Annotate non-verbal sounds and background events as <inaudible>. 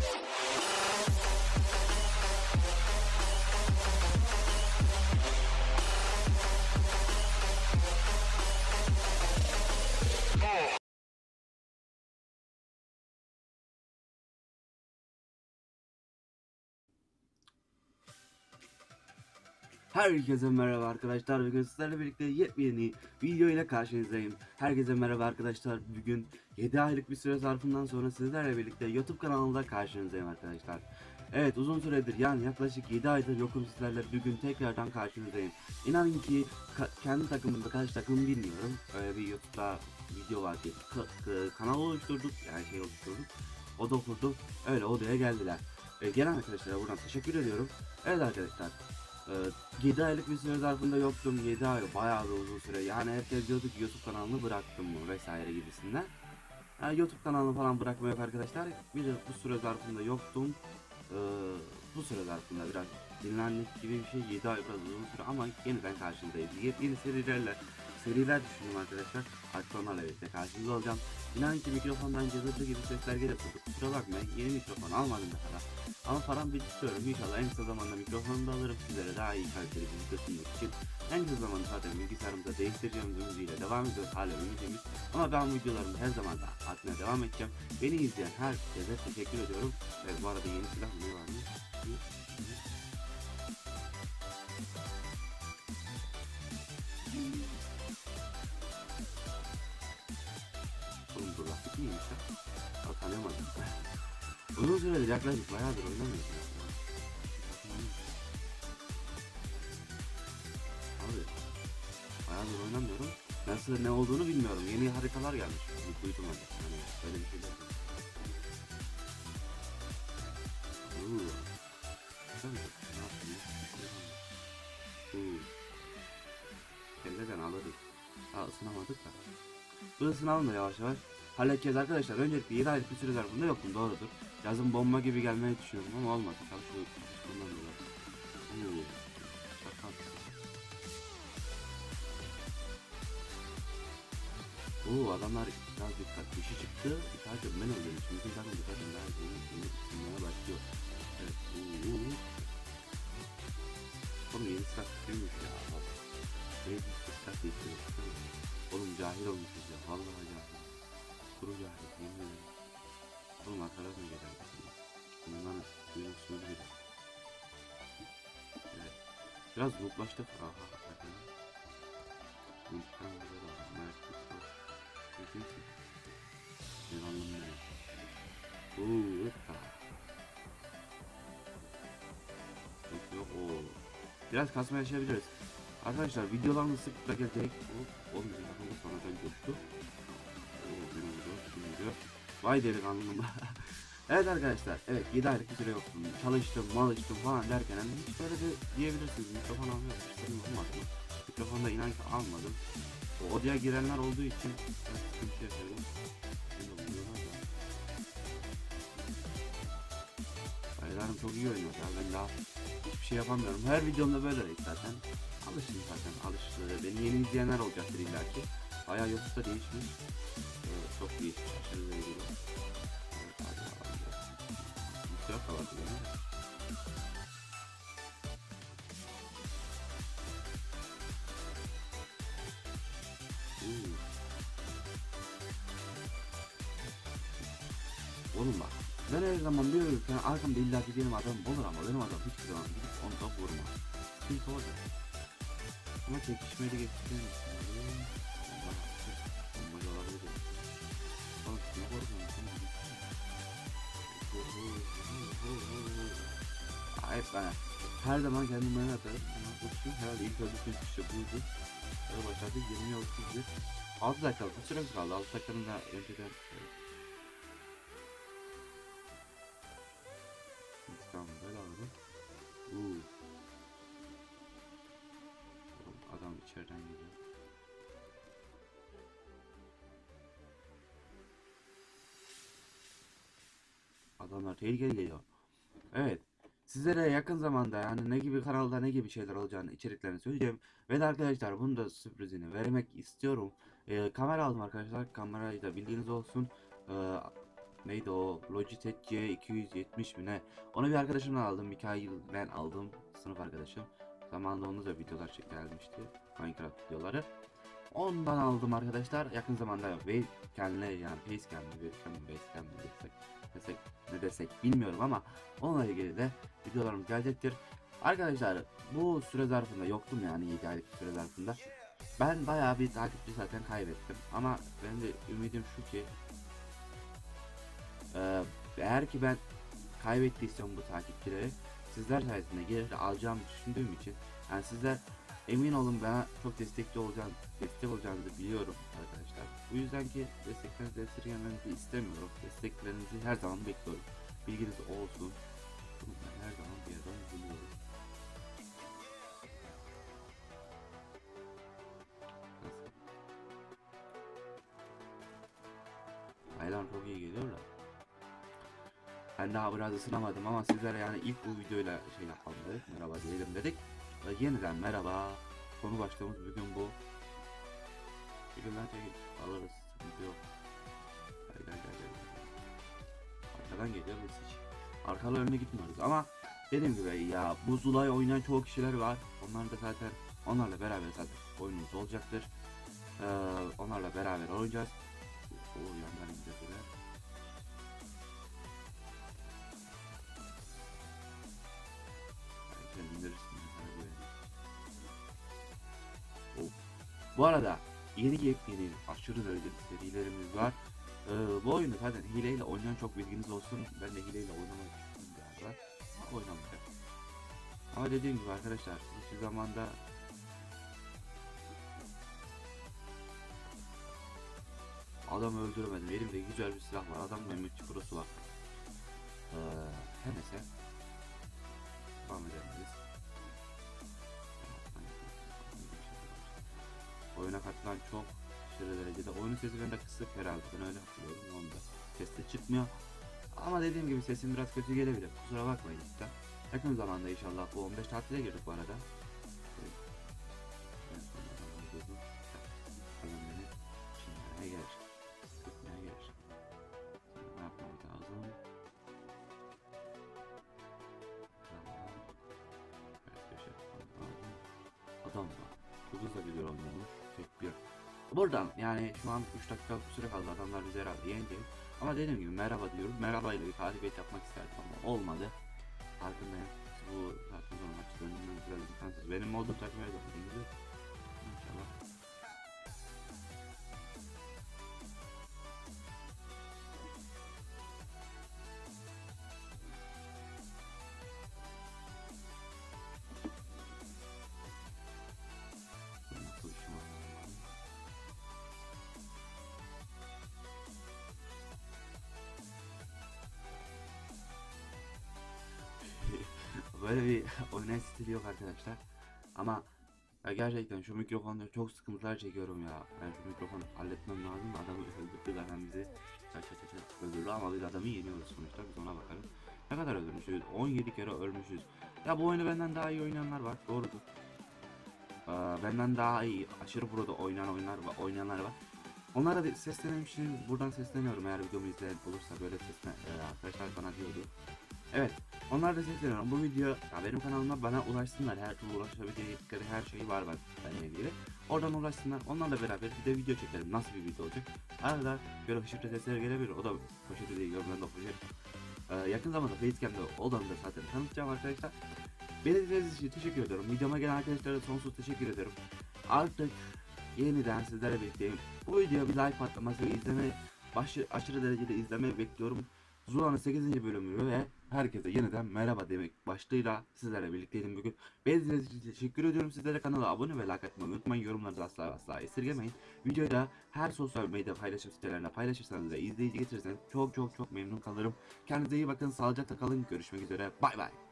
Yeah. Herkese merhaba arkadaşlar. Bugün sizlerle birlikte yepyeni video ile karşınızdayım. Herkese merhaba arkadaşlar. Bugün 7 aylık bir süre zarfından sonra sizlerle birlikte YouTube kanalında karşınızdayım arkadaşlar. Evet uzun süredir yani yaklaşık 7 aydır yokum sizlerle bugün tekrardan karşınızdayım. İnanın ki ka- kendi takımımda kaç takım bilmiyorum. Öyle bir YouTube'da video var diye ka- ka- kanal oluşturduk yani şey oluşturduk. Oda kurduk. Öyle odaya geldiler. E, gelen arkadaşlara buradan teşekkür ediyorum. Evet arkadaşlar. Ee, 7 aylık bir süre zarfında yoktum. 7 ay bayağı bir uzun süre. Yani hep de diyorduk YouTube kanalını bıraktım mı vesaire gibisinden. Yani YouTube kanalını falan bırakma yok arkadaşlar. Bir de bu süre zarfında yoktum. Ee, bu süre zarfında biraz dinlendik gibi bir şey. 7 ay biraz uzun süre ama yeniden karşınızdayız. Yeni serilerle seriler düşündüm arkadaşlar. Artık onlarla birlikte karşınızda olacağım. İnanın ki mikrofondan cızırtı gibi sesler gelip durdu. Kusura bakmayın yeni mikrofon almadım daha. Ama param bitiyorum. İnşallah en kısa zamanda mikrofonu da alırım sizlere daha iyi kaliteli video sunmak için. En kısa zamanda zaten bilgisayarımda değiştireceğim müziğiyle devam ediyoruz. Hala ümidimiz. Ama ben videolarımı her zaman da atmaya devam edeceğim. Beni izleyen herkese teşekkür ediyorum. Evet bu arada yeni silah ne var mı? Aa, tanıyamadım. Uzun süredir yaklaşık bayağıdır oynamıyoruz. Abi bayağıdır oynamıyorum. Nasıl ne olduğunu bilmiyorum. Yeni haritalar gelmiş. Bir duydum hadi. Yani böyle bir şeyler. Kendiden alırız. Daha ısınamadık da. Bu da yavaş yavaş. Halledeceğiz arkadaşlar. Öncelikle 7 aylık bir süre zarfında yoktum doğrudur. Yazın bomba gibi gelmeyi düşünüyordum ama olmadı. Şaka. Oo adamlar biraz dikkat dışı çıktı. İtaat ben öldüm. Çünkü zaten dikkatim daha iyi. Şimdi ısınmaya başlıyor. Evet. Oo. Oğlum yeni silah tutuyormuş ya. Yeni silah tutuyor. Oğlum cahil olmuşuz ya. Vallahi cahil. Kuru cahil. Yemin ederim. Oğlum arkadan mı gelen? Bundan suyun suyu gibi. Evet. Biraz mutlaştık. Aha hakikaten. İntikam güzel oldu. Mertlik var. Kesinsin. Ben anlamıyorum. Uuu ıkka. Yok yok ooo. Biraz kasma yaşayabiliriz. Arkadaşlar videolarımız sıklıkla gelecek. Hop, Benim video. Vay delikanlım. <laughs> evet arkadaşlar, evet 7 aylık bir süre yoktum. Çalıştım, malıştım falan derken hiç böyle de diyebilirsiniz. Mikrofon almıyor, fırsatım olmadı. Mikrofonda inan ki almadım. O odaya girenler olduğu için biraz sıkıntı yaşadım. Şimdi da. Baylarım çok iyi oynuyor ya ben daha hiçbir şey yapamıyorum. Her videomda böyle zaten. Alışın zaten alıştı. Beni yeni izleyenler olacaktır illa Bayağı YouTube'da değişmiş. Ee, çok değişmiş. Aşırı zengin. Güzel. Oğlum bak. Ben her zaman bir ölürken arkamda illa ki benim adam olur ama benim adam hiçbir zaman gidip onu da vurma. Sıkıntı olacak. Ama çekişmeli geçtiğim. Her zaman kendimi ben atarım. Ama bu için herhalde ilk öldüğüm kişi buydu. Böyle başladı 20 31. 6 dakikalık bir süremiz kaldı. 6 dakikanın da önceden İntikam böyle alalım. Uuu. Adam içeriden geliyor. Adamlar tehlikeli geliyor. Evet. Sizlere yakın zamanda yani ne gibi kanalda ne gibi şeyler olacağını içeriklerini söyleyeceğim. Ve de arkadaşlar bunu da sürprizini vermek istiyorum. Ee, kamera aldım arkadaşlar. Kamerayı da bildiğiniz olsun. Ee, neydi o Logitech G270 mi ne? Onu bir arkadaşımdan aldım. Mikail ben aldım. Sınıf arkadaşım. Zamanında onu da videolar gelmişti. Minecraft videoları. Ondan aldım arkadaşlar. Yakın zamanda Wavecam'le yani Facecam'le Wavecam Basecam mi desek, ne desek bilmiyorum ama onunla ilgili de videolarım gelecektir. Arkadaşlar bu süre zarfında yoktum yani 7 aylık süre zarfında. Ben bayağı bir takipçi zaten kaybettim ama benim de ümidim şu ki eee, eğer ki ben kaybettiysem bu takipçileri sizler sayesinde geri alacağımı düşündüğüm için yani sizler emin olun bana çok destekli olacağını, destek olacağınızı biliyorum arkadaşlar. Bu yüzden ki desteklerinizi esirgemenizi istemiyorum. Desteklerinizi her zaman bekliyorum. Bilginiz olsun. Ben her zaman bir yerden buluyorum. Aylar çok iyi geliyor da. Ben daha biraz ısınamadım ama sizlere yani ilk bu videoyla şey yapalım dedik. Merhaba diyelim dedik. Yeniden merhaba. Konu başlığımız bugün bu. Bir gün bence alırız. Sıkıntı yok. Gel gel gel gel. Arkadan geliyor biz hiç. Arkalı önüne gitmiyoruz ama dediğim gibi ya bu Zulay oynayan çoğu kişiler var. Onlar da zaten onlarla beraber zaten oyunumuz olacaktır. Ee, onlarla beraber oynayacağız. O yandan yani bu yani. Oh. Bu arada yeni yepyeni aşırı derecede serilerimiz var. Ee, bu oyunu zaten hileyle oynayan çok bilginiz olsun. Ben de hileyle oynamak istiyorum galiba. Ama oynamayacağım. Ama dediğim gibi arkadaşlar hiçbir zamanda Adam öldüremedim. Elimde güzel bir silah var. Adam Mehmetçi Pro'su var. Ee, her neyse. Devam edelim biz. Oyuna katılan çok aşırı derecede. Oyunun sesi bende kısık herhalde. Ben öyle hatırlıyorum. Onda ses de çıkmıyor. Ama dediğim gibi sesim biraz kötü gelebilir. Kusura bakmayın lütfen. Yakın zamanda inşallah bu 15 tatile girdik bu arada. En son adam öldürdü. Bakalım beni. Şimdi ne gelir? Ne gelir? Ne yapmamız lazım? Adam var. Çok hızlı gidiyor onların. Buradan yani şu an 3 dakika süre kaldı adamlar bize herhalde yenecek. Ama dediğim gibi merhaba diyoruz. Merhaba ile bir galibiyet yapmak isterdim ama olmadı. Farkındayım. Bu zaten sonra maç döndüğümüz biraz imkansız. Benim modum takmaya da Böyle bir <laughs> oynayış stili yok arkadaşlar. Ama ya gerçekten şu mikrofonda çok sıkıntılar çekiyorum ya. Ben şu mikrofonu halletmem lazım. Adamı öldürdü zaten bizi. Çat çat çat öldürdü ama biz adamı yeniyoruz sonuçta. Biz ona bakalım. Ne kadar öldürmüşüz? 17 kere ölmüşüz. Ya bu oyunu benden daha iyi oynayanlar var. Doğrudur. Ee, benden daha iyi aşırı pro'da oynayan oyunlar var, oynayanlar var. Onlara da seslenelim için buradan sesleniyorum eğer videomu izleyen olursa böyle sesle e, arkadaşlar bana diyordu. Evet onlar da sesleniyorum bu video ya benim kanalıma bana ulaşsınlar her türlü ulaşabildikleri her şey var var benimle ilgili. Oradan ulaşsınlar onlarla beraber bir de video çekelim nasıl bir video olacak. Arada böyle hışırtı sesler gelebilir o da poşeti değil görünen de poşet. Ee, yakın zamanda Facecam'da olanı da zaten tanıtacağım arkadaşlar. Beni dinlediğiniz için teşekkür ediyorum. Videoma gelen arkadaşlara sonsuz teşekkür ediyorum. Artık yeniden sizlerle birlikteyim. Bu videoya bir like patlaması ve izleme başı, aşırı derecede izleme bekliyorum. Zula'nın 8. bölümü ve herkese yeniden merhaba demek başlığıyla sizlerle birlikteydim bugün. Beni için teşekkür ediyorum. Sizlere kanala abone ve like atmayı unutmayın. Yorumları asla asla esirgemeyin. Videoyu da her sosyal medya paylaşım sitelerine paylaşırsanız ve izleyici getirirseniz çok çok çok memnun kalırım. Kendinize iyi bakın. Sağlıcakla kalın. Görüşmek üzere. Bay bay.